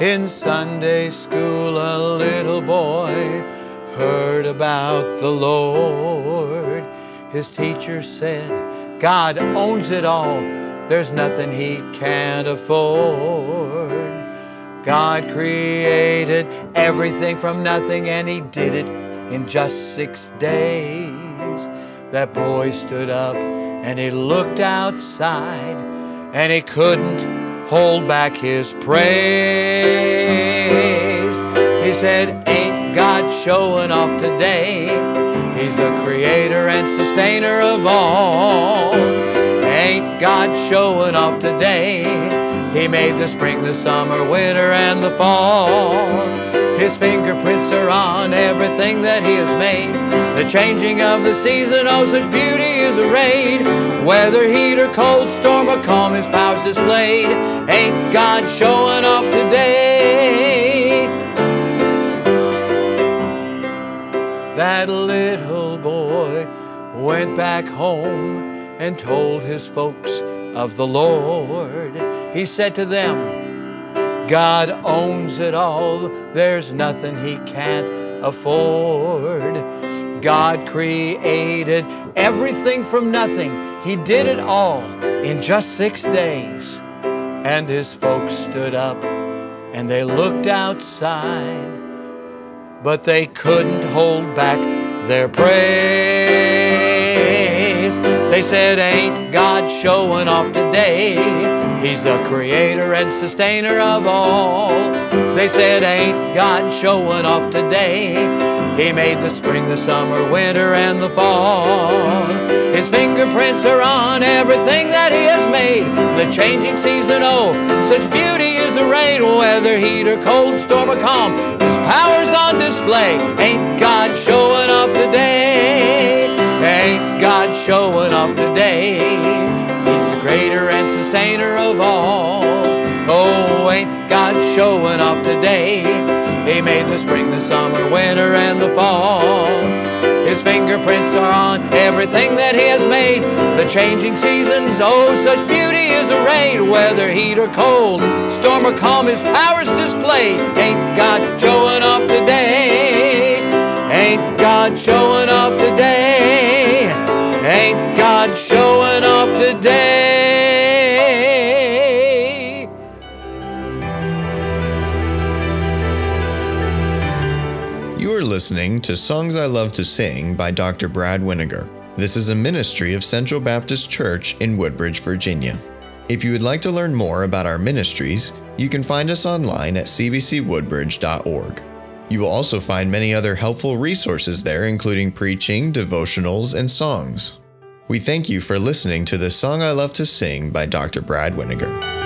In Sunday school, a little boy heard about the Lord. His teacher said, God owns it all. There's nothing he can't afford. God created everything from nothing and he did it in just six days. That boy stood up and he looked outside and he couldn't hold back his praise. He said, Ain't God showing off today? He's the creator and sustainer of all. Ain't God showing off today? He made the spring, the summer, winter, and the fall. His fingerprints are on everything that He has made. The changing of the season, oh, such beauty is arrayed. Whether heat or cold, storm or calm, His powers displayed. Ain't God showing off today? That little boy went back home and told his folks of the Lord. He said to them, God owns it all, there's nothing He can't afford. God created everything from nothing, He did it all in just six days. And His folks stood up and they looked outside, but they couldn't hold back their praise. They said, Ain't God showing off today? He's the creator and sustainer of all. They said, Ain't God showing off today? He made the spring, the summer, winter, and the fall. His fingerprints are on everything that He has made. The changing season, oh, such beauty is arrayed. Whether heat or cold, storm or calm, His power's on display. Ain't God showing off today? Showing off today? He's the creator and sustainer of all. Oh, ain't God showing off today? He made the spring, the summer, winter, and the fall. His fingerprints are on everything that He has made. The changing seasons, oh, such beauty is arrayed. Whether heat or cold, storm or calm, His powers displayed. Ain't God showing off today? Listening to Songs I Love to Sing by Dr. Brad Weniger. This is a ministry of Central Baptist Church in Woodbridge, Virginia. If you would like to learn more about our ministries, you can find us online at cbcwoodbridge.org. You will also find many other helpful resources there, including preaching, devotionals, and songs. We thank you for listening to the Song I Love to Sing by Dr. Brad Weniger.